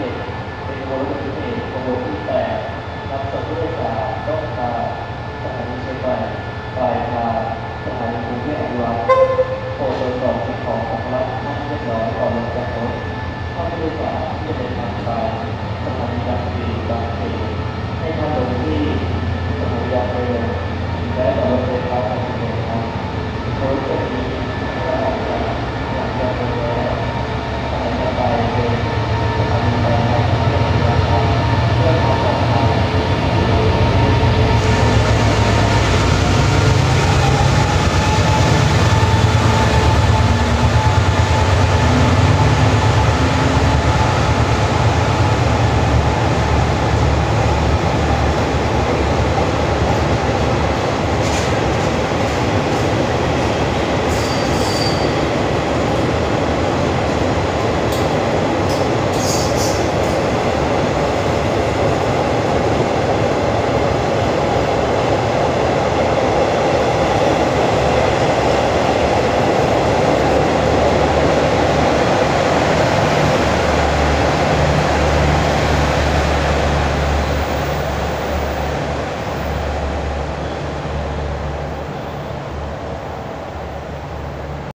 เจ็ดเป็น